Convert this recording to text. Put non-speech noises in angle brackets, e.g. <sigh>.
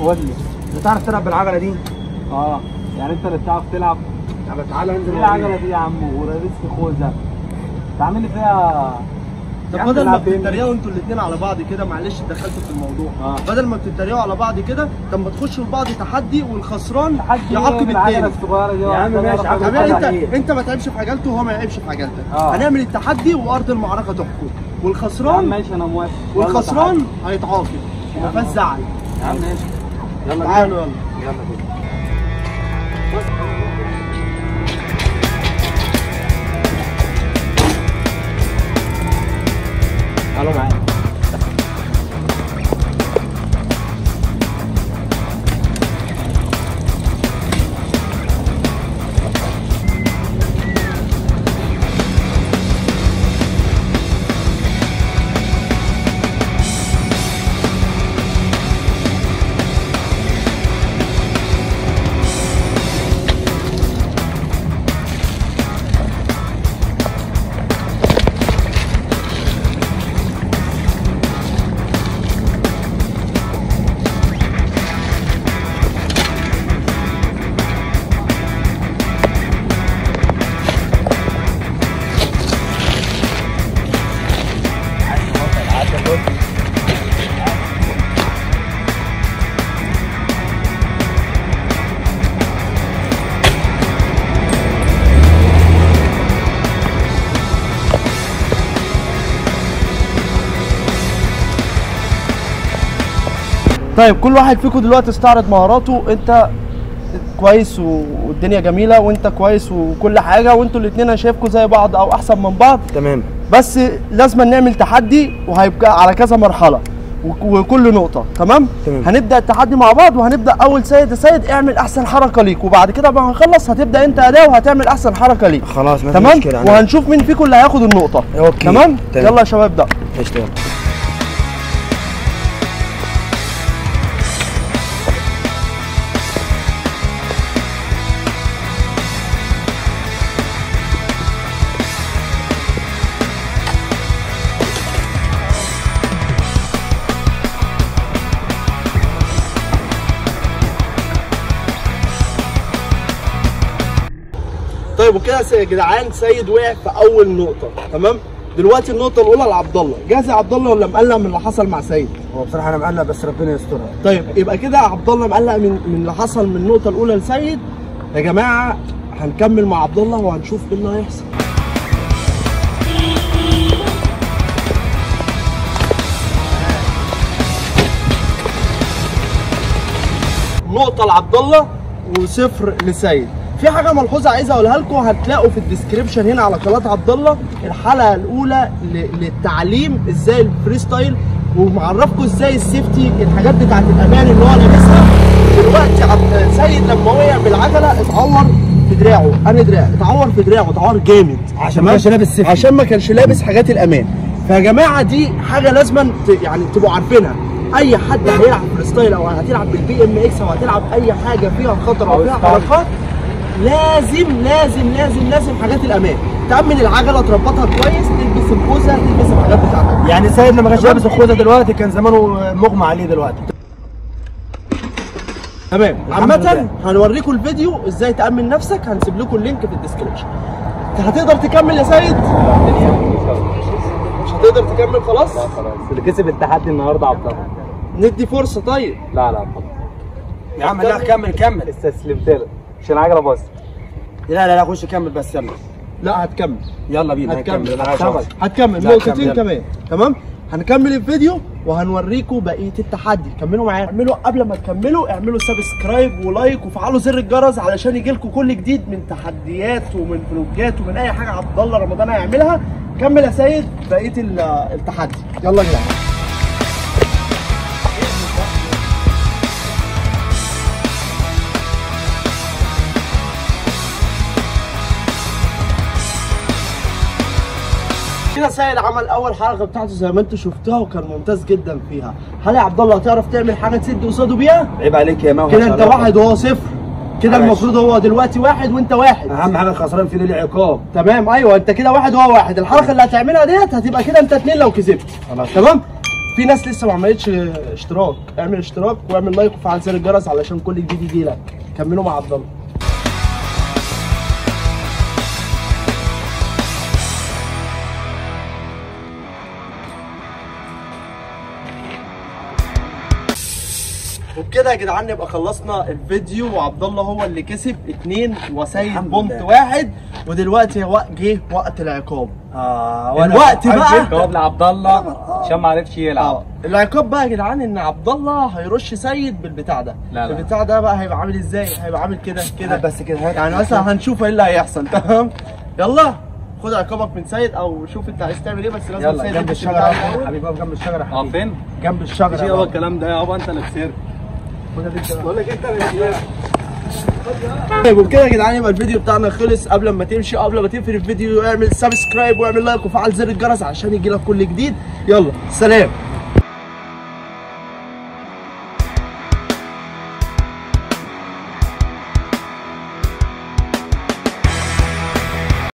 قول لي بتعرف تلعب بالعجلة دي؟ آه. يعني أنت اللي بتعرف تلعب. طب تعالى انزل إيه العجلة دي يا عم وريسك خوذة. تعمل لي فيها طب عم بدل ما؟ بتتريقوا أنتوا الاثنين على بعض كده معلش دخلتوا في الموضوع. آه. بدل ما بتتريقوا على بعض كده طب ما تخشوا لبعض تحدي والخسران يعاقب التاني. الصغيرة دي. يا عم ماشي، انت. انت ما تعبش في عجلته وهو ما يعيبش في عجلتك. آه. هنعمل التحدي وأرض المعركة تحكم. والخسران ماشي أنا موافق. والخسران هيتعاقب. وما فيهاش زعل. تعالى. يا عم ماشي يلا تعالوا يلا يلا بينا تعالوا معايا طيب كل واحد فيكم دلوقتي استعرض مهاراته. انت كويس والدنيا جميلة وانت كويس وكل حاجة وانتوا الاثنين أنا شايفكم زي بعض أو احسن من بعض. تمام. بس لازم نعمل تحدي وهيبقى على كذا مرحلة وك- وكل نقطة تمام؟ تمام. هنبدأ التحدي مع بعض وهنبدأ أول سيد سيد اعمل أحسن حركة ليك وبعد كده بقى هنخلص هتبدأ انت أداء وهتعمل أحسن حركة ليك. خلاص ما تمام؟ مشكلة. أنا- وهنشوف مين فيكم اللي هياخد النقطة أوكي. تمام؟ تمام. يلا يا شباب ده قشطة طيب وكده يا جدعان سيد وقع في أول نقطة تمام؟ دلوقتي النقطة الأولى لعبد الله. جاهز يا عبد الله ولا مقلق من اللي حصل مع سيد؟ هو بصراحة أنا مقلق بس ربنا يسترها. طيب يبقى كده عبد الله مقلق من من اللي حصل من النقطة الأولى لسيد؟ يا جماعة هنكمل مع عبد الله وهنشوف إيه اللي هيحصل. نقطة لعبد الله وصفر لسيد. في حاجة ملحوظة عايز أقولها لكم هتلاقوا في ال description هنا على قناة عبد الله الحلقة الأولى للتعليم إزاي ال free style ومعرفكم إزاي ال safety الحاجات بتاعت الأمان اللي هو لابسها دلوقتي عبد سيد لما وقع بالعجله اتعور في دراعه أنا دراع اتعور في دراعه اتعور جامد عشان ما؟ كانش لابس safety. عشان ما كانش لابس حاجات الأمان فيا جماعة دي حاجة لازما يعني تبقوا عارفينها أي حد هيلعب free style أو هتلعب بال BMX أو هتلعب أي حاجة فيها خطر أو أو فيها. حركات لازم لازم لازم لازم حاجات الأمان. تامن العجلة تربطها كويس تلبس الخوذه تلبس الحاجات بتاعتك. يعني سيد لما كانش لابس الخوذه دلوقتي كان زمانه مغمى عليه دلوقتي. تمام. عامة. هنوريكم الفيديو إزاي تأمن نفسك هنسيب لكم ال link في ال description أنت هتقدر تكمل يا سيد؟ مش هتقدر تكمل خلاص؟ اللي كسب التحدي النهارده عبد الله. ندي فرصة طيب. لا لا خلاص يا عم لا كمل كمل. استسلمت لك عشان العجلة باظت. لا لا لا خش كمل بس يلا. لا هتكمل. يلا بينا هتكمل. هتكمل. نقطتين كمل. كمان تمام؟ هنكمل الفيديو وهنوريكم بقية التحدي. كملوا معايا. اعملوا قبل ما تكملوا اعملوا subscribe و like وفعلوا زر الجرس علشان يجي لكم كل جديد من تحديات ومن فلوجات ومن أي حاجة عبد الله رمضان هيعملها. كمل يا سيد بقية ال- التحدي. يلا يا كده سيد عمل أول حلقه بتاعته زي ما أنتم شفتوها وكان ممتاز جدا فيها. هل يا عبد الله هتعرف تعمل حاجة تسد قصاده بيها؟ عيب عليك يا ماما كده أنت واحد وهو صفر. كده. المفروض هو دلوقتي واحد وأنت واحد. أهم حاجة الخسران في ليه عقاب. تمام أيوه أنت كده واحد وهو واحد. الحركة اللي هتعملها ديت هتبقى كده أنت اتنين لو كسبت. خلاص. تمام؟ في ناس لسه ما عملتش اشتراك. اعمل اشتراك واعمل لايك وفعل زر الجرس علشان كل جديد يجي لك كملوا مع عبد الله. وبكده يا جدعان نبقى خلصنا الفيديو وعبد الله هو اللي كسب اتنين وسيد بونت. واحد ودلوقتي هو جه وقت العقاب آه الوقت بقى جواب لعبد الله عشان ما عرفش يلعب آه العقاب بقى يا جدعان إن عبد الله هيرش سيد بالبتاع ده لا لا. البتاع ده بقى هيبقى عامل إزاي هيبقى عامل كده كده بس كده. يعني مثلا هنشوف إيه اللي هيحصل <laughs> تمام يلا خد عقابك من سيد أو شوف أنت عايز تعمل إيه بس لازم سيد جنب الشجرة. حبيبي جنب الشجرة حبيبي فين؟ جنب الشجرة يا هو. الكلام ده يابا أنت اللي خسرت. طيب وبكده يا جدعان يبقى الفيديو بتاعنا خلص. قبل ما تمشي قبل ما تقفل الفيديو اعمل subscribe واعمل like وفعل زر الجرس عشان يجي لك كل جديد. يلا سلام.